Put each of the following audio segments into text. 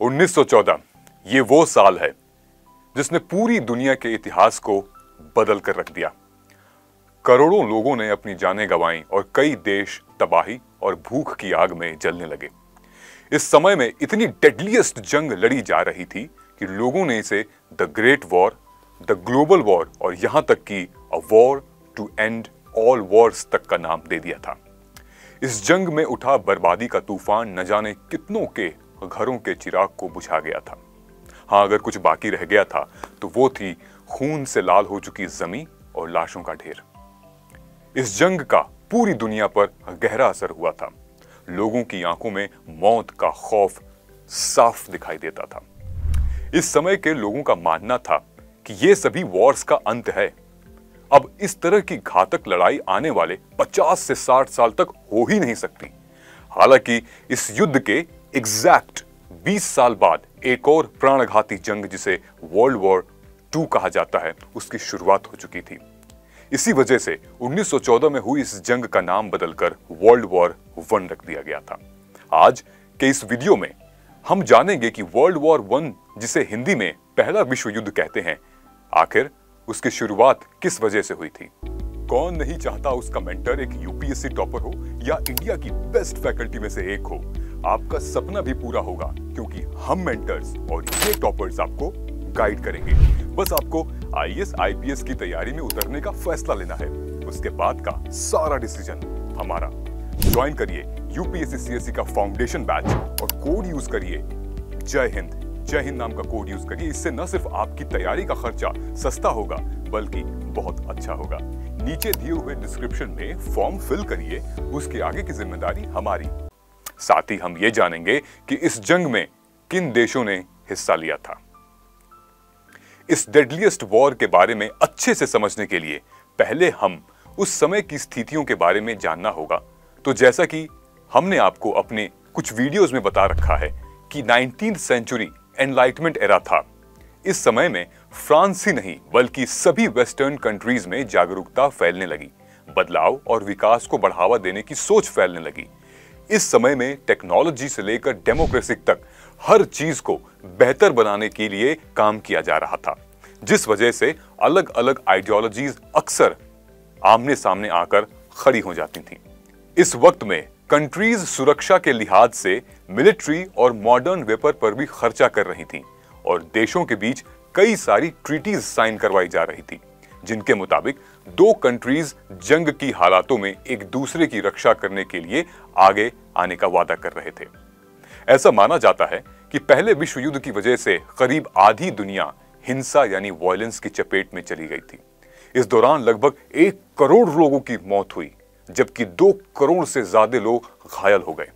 1914 ये वो साल है जिसने पूरी दुनिया के इतिहास को बदल कर रख दिया। करोड़ों लोगों ने अपनी जानें गंवाई और कई देश तबाही और भूख की आग में जलने लगे। इस समय में इतनी डेडलीस्ट जंग लड़ी जा रही थी कि लोगों ने इसे the great war the global war और यहाँ तक कि a war to end all wars तक का नाम दे दिया था। इस जंग में उठा बर्बादी का तूफ़ान न जाने कितनों के घरों के चिराग को बुझा गया था। हाँ अगर कुछ बाकी रह गया था तो वो थी खून से लाल हो चुकी जमी और लाशों का ढेर। इस जंग का पूरी दुनिया पर गहरा असर हुआ था। लोगों की आँखों में मौत का खौफ साफ़ दिखाई देता था। इस समय के लोगों का मानना था कि ये सभी वॉर्स का अंत है। अब इस तरह की घातक लड़ाई आने वाले 50 से 60 साल तक हो ही नहीं सकती। हालाँकि इस युद्ध के एग्जैक्ट 20 साल बाद एक और प्राणघाती जंग, जिसे वर्ल्ड वॉर टू कहा जाता है, उसकी शुरुआत हो चुकी थी। इसी वजह से 1914 में हुई इस जंग का नाम बदलकर वर्ल्ड वॉर वन रख दिया गया था। आज के इस वीडियो में हम जानेंगे कि वर्ल्ड वॉर वन जिसे हिंदी में पहला विश्व युद्ध कहते हैं, आखिर उसकी शुरुआत किस वजह से हुई थी? कौन नहीं चाहता उसका मेंटर एक यूपीएससी टॉपर हो या इंडिया की बेस्ट फैकल्टी में से एक हो? आपका सपना भी पूरा होगा, क्योंकि हम मेंटर्स और ये टॉपर्स आपको गाइड करेंगे। बस आपको आईएएस आईपीएस की तैयारी में उतरने का फैसला लेना है। उसके बाद का सारा डिसीज़न हमारा। ज्वाइन करिए यूपीएससी सीएससी का फाउंडेशन बैच और कोड यूज़ करिए। जय हिंद। जय हिंद नाम का कोड यूज़ करिए। इससे न सिर्फ़ आपकी तैयारी का खर्चा सस्ता होगा, बल्कि बहुत अच्छा होगा। नीचे दिए हुए डिस्क्रिप्शन में फॉर्म फिल करिए। उसके आगे की ज़िम्मेदारी हमारी। साथ ही हम ये जानेंगे कि इस जंग में किन देशों ने हिस्सा लिया था। इस डेडलीस्ट वॉर के बारे में अच्छे से समझने के लिए पहले हम उस समय की स्थितियों के बारे में जानना होगा। तो जैसा कि हमने आपको अपने कुछ वीडियोस में बता रखा है कि नाइनटीन सेंचुरी एनलाइटमेंट एरा था। इस समय में फ्रांस ही नहीं, बल्कि सभी वेस्टर्न कंट्रीज़ में जागरूकता फैलने लगी। बदलाव और विकास को बढ़ावा देने की सोच फैलने लगी। इस समय में टेक्नोलॉजी से लेकर डेमोक्रेसी तक हर चीज़ को बेहतर बनाने के लिए काम किया जा रहा था, जिस वजह से अलग अलग आइडियोलॉजीज अक्सर आमने सामने आकर खड़ी हो जाती थी। इस वक्त में कंट्रीज़ सुरक्षा के लिहाज से मिलिट्री और मॉडर्न वेपर पर भी खर्चा कर रही थी और देशों के बीच कई सारी ट्रीटीज साइन करवाई जा रही थी। जिनके मुताबिक दो कंट्रीज़ जंग की हालातों में एक दूसरे की रक्षा करने के लिए आगे आने का वादा कर रहे थे। ऐसा माना जाता है कि पहले विश्व युद्ध की वजह से करीब आधी दुनिया हिंसा यानी वायलेंस की चपेट में चली गई थी। इस दौरान लगभग एक करोड़ लोगों की मौत हुई, जबकि दो करोड़ से ज़्यादा लोग घायल हो गए।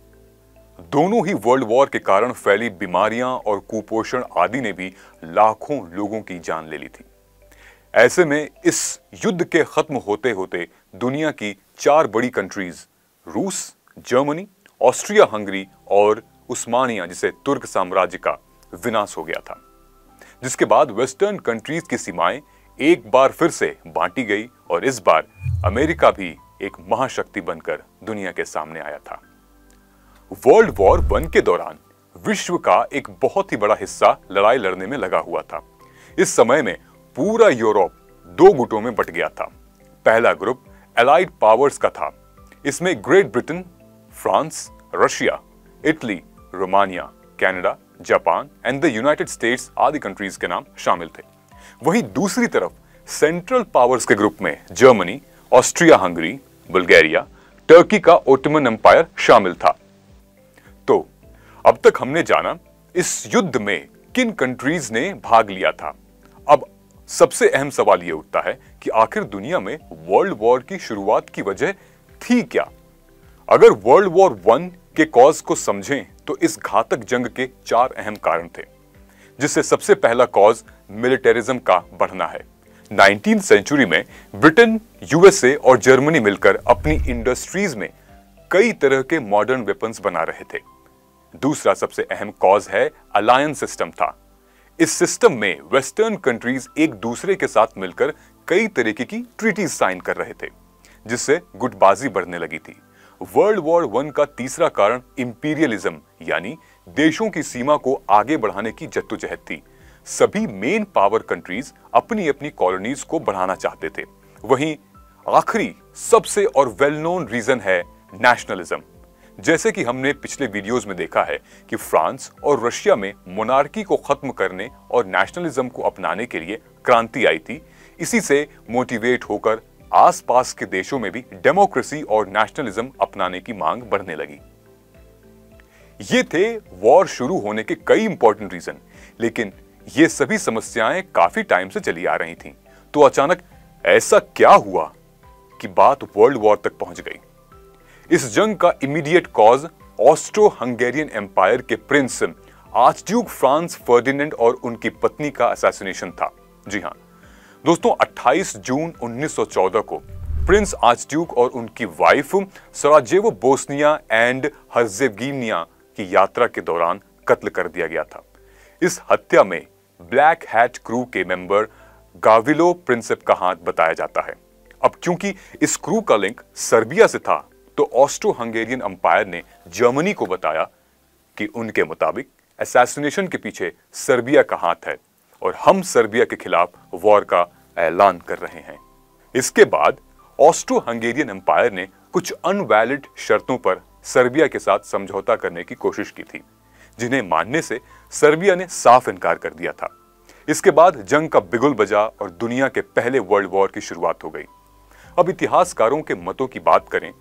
दोनों ही वर्ल्ड वॉर के कारण फैली बीमारियाँ और कुपोषण आदि ने भी लाखों लोगों की जान ले ली थी। ऐसे में इस युद्ध के खत्म होते होते दुनिया की चार बड़ी कंट्रीज़ रूस, जर्मनी, ऑस्ट्रिया, हंगरी और उस्मानिया, जिसे तुर्क साम्राज्य का विनाश हो गया था, जिसके बाद वेस्टर्न कंट्रीज़ की सीमाएँ एक बार फिर से बांटी गई और इस बार अमेरिका भी एक महाशक्ति बनकर दुनिया के सामने आया था। वर्ल्ड वॉर वन के दौरान विश्व का एक बहुत ही बड़ा हिस्सा लड़ाई लड़ने में लगा हुआ था। इस समय में पूरा यूरोप दो गुटों में बट गया था। पहला ग्रुप एलाइड पावर्स का था। इसमें Great Britain France Russia Italy Romania Canada Japan and the United States आदि कंट्रीज़ के नाम शामिल थे। वहीं दूसरी तरफ़ सेंट्रल पावर्स के ग्रुप में Germany Austria Hungary Bulgaria Turkey का ओटमन एम्पायर शामिल था। तो अब तक हमने जाना इस युद्ध में किन कंट्रीज़ ने भाग लिया था। अब सबसे अहम सवाल यह उठता है कि आखिर दुनिया में वर्ल्ड वॉर की शुरुआत की वजह थी क्या? अगर वर्ल्ड वॉर वन के कॉज को समझें तो इस घातक जंग के चार अहम कारण थे, जिससे सबसे पहला कॉज मिलिटेरिज्म का बढ़ना है। नाइनटीन सेंचुरी में ब्रिटेन, यूएसए और जर्मनी मिलकर अपनी इंडस्ट्रीज़ में कई तरह के मॉडर्न वेपन्स बना रहे थे। दूसरा सबसे अहम कॉज है अलायंस सिस्टम था इस सिस्टम में वेस्टर्न कंट्रीज़ एक दूसरे के साथ मिलकर कई तरीके की ट्रीटीज साइन कर रहे थे, जिससे गुटबाजी बढ़ने लगी थी। वर्ल्ड वॉर वन का तीसरा कारण इंपीरियलिज्म यानी देशों की सीमा को आगे बढ़ाने की जद्दोजहद थी। सभी मेन पावर कंट्रीज़ अपनी अपनी कॉलोनीज को बढ़ाना चाहते थे। वहीं आखिरी सबसे और वेल नोन रीजन है नेशनलिज्म जैसे कि हमने पिछले वीडियोस में देखा है कि फ्रांस और रशिया में मोनार्की को खत्म करने और नेशनलिज्म को अपनाने के लिए क्रांति आई थी। इसी से मोटिवेट होकर आसपास के देशों में भी डेमोक्रेसी और नेशनलिज्म अपनाने की मांग बढ़ने लगी। ये थे वॉर शुरू होने के कई इंपॉर्टेंट रीजन लेकिन ये सभी समस्याएँ काफ़ी टाइम से चली आ रही थीं। तो अचानक ऐसा क्या हुआ कि बात वर्ल्ड वॉर तक पहुँच गई? इस जंग का immediate cause Austro Hungarian empire के प्रिंस आर्चड्यूक फ्रांस फर्डिनेंड और उनकी पत्नी का असैसिनेशन था। जी हाँ। दोस्तों 28 जून 1914 को प्रिंस आर्चड्यूक और उनकी wife Sarajevo Bosnia and Herzegovina की यात्रा के दौरान कत्ल कर दिया गया था। इस हत्या में ब्लैक हैट क्रू के मेंबर गाविलो प्रिंसिप का हाथ बताया जाता है। अब क्योंकि इस क्रू का लिंक सर्बिया से था तो ऑस्ट्रो हंगेरियन अंपायर ने जर्मनी को बताया कि उनके मुताबिक असैसिनेशन के पीछे सर्बिया का हाथ है और हम सर्बिया के खिलाफ वॉर का ऐलान कर रहे हैं। इसके बाद ऑस्ट्रो हंगेरियन एम्पायर ने कुछ अनवैलिड शर्तों पर सर्बिया के साथ समझौता करने की कोशिश की थी, जिन्हें मानने से सर्बिया ने साफ़ इनकार कर दिया था। इसके बाद जंग का बिगुल बजा और दुनिया के पहले वर्ल्ड वॉर की शुरुआत हो गई। अब इतिहासकारों के मतों की बात करें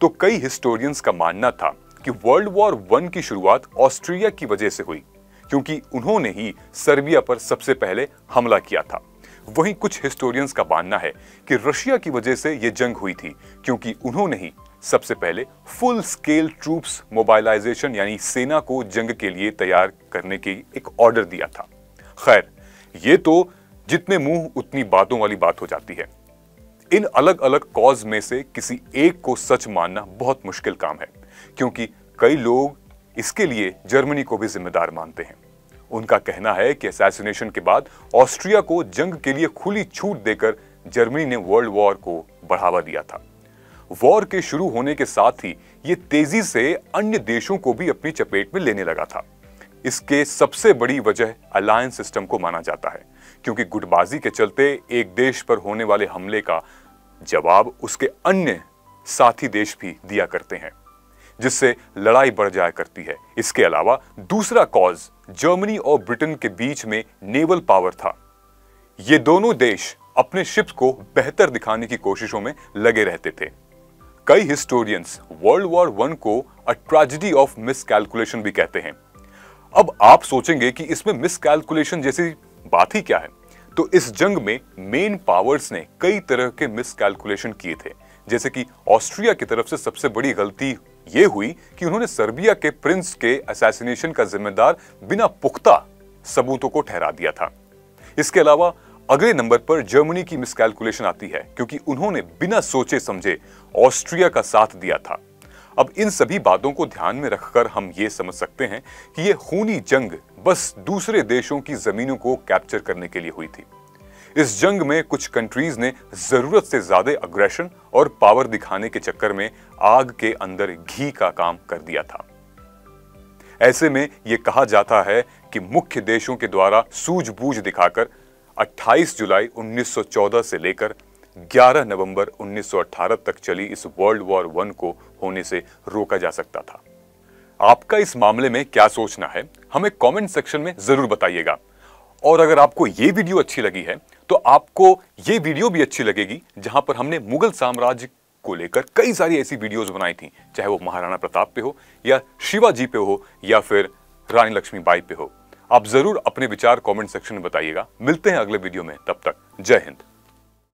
तो कई हिस्टोरियंस का मानना था कि वर्ल्ड वॉर वन की शुरुआत ऑस्ट्रिया की वजह से हुई, क्योंकि उन्होंने ही सर्बिया पर सबसे पहले हमला किया था। वहीं कुछ हिस्टोरियंस का मानना है कि रशिया की वजह से यह जंग हुई थी, क्योंकि उन्होंने ही सबसे पहले फुल स्केल ट्रूप्स मोबाइलाइजेशन यानी सेना को जंग के लिए तैयार करने की एक ऑर्डर दिया था। खैर, ये तो जितने मुँह उतनी बातों वाली बात हो जाती है। इन अलग अलग कॉज में से किसी एक को सच मानना बहुत मुश्किल काम है, क्योंकि कई लोग इसके लिए जर्मनी को भी जिम्मेदार मानते हैं। उनका कहना है कि असैसिनेशन के बाद ऑस्ट्रिया को जंग के लिए खुली छूट देकर जर्मनी ने वर्ल्ड वॉर को बढ़ावा दिया था। वॉर के शुरू होने के साथ ही ये तेज़ी से अन्य देशों को भी अपनी चपेट में लेने लगा था। इसके सबसे बड़ी वजह अलायंस सिस्टम को माना जाता है, क्योंकि गुटबाजी के चलते एक देश पर होने वाले हमले का जवाब उसके अन्य साथी देश भी दिया करते हैं, जिससे लड़ाई बढ़ जाया करती है। इसके अलावा दूसरा कॉज जर्मनी और ब्रिटेन के बीच में नेवल पावर था। ये दोनों देश अपने शिप्स को बेहतर दिखाने की कोशिशों में लगे रहते थे। कई हिस्टोरियंस वर्ल्ड वॉर वन को a tragedy of miscalculation भी कहते हैं। अब आप सोचेंगे कि इसमें मिस कैलकुलेशन जैसी बात ही क्या है? तो इस जंग में मेन पावर्स ने कई तरह के मिस कैलकुलेशन किए थे। जैसे कि ऑस्ट्रिया की तरफ़ से सबसे बड़ी गलती यह हुई कि उन्होंने सर्बिया के प्रिंस के असैसिनेशन का जिम्मेदार बिना पुख्ता सबूतों को ठहरा दिया था। इसके अलावा अगले नंबर पर जर्मनी की मिसकैलकुलेशन आती है, क्योंकि उन्होंने बिना सोचे समझे ऑस्ट्रिया का साथ दिया था। अब इन सभी बातों को ध्यान में रखकर हम ये समझ सकते हैं कि ये खूनी जंग बस दूसरे देशों की जमीनों को कैप्चर करने के लिए हुई थी। इस जंग में कुछ कंट्रीज़ ने ज़रूरत से ज़्यादा अग्रेशन और पावर दिखाने के चक्कर में आग के अंदर घी का काम कर दिया था। ऐसे में यह कहा जाता है कि मुख्य देशों के द्वारा सूझबूझ दिखाकर 28 जुलाई 1914 से लेकर 11 नवंबर 1918 तक चली इस वर्ल्ड वॉर वन को होने से रोका जा सकता था। आपका इस मामले में क्या सोचना है, हमें कमेंट सेक्शन में ज़रूर बताइएगा। और अगर आपको ये वीडियो अच्छी लगी है तो आपको ये वीडियो भी अच्छी लगेगी, जहाँ पर हमने मुगल साम्राज्य को लेकर कई सारी ऐसी वीडियोस बनाई थी, चाहे वो महाराणा प्रताप पे हो, या शिवाजी पे हो, या फिर रानी लक्ष्मीबाई पे हो। आप ज़रूर अपने विचार कमेंट सेक्शन में बताइएगा। मिलते हैं अगले वीडियो में, तब तक जय हिंद।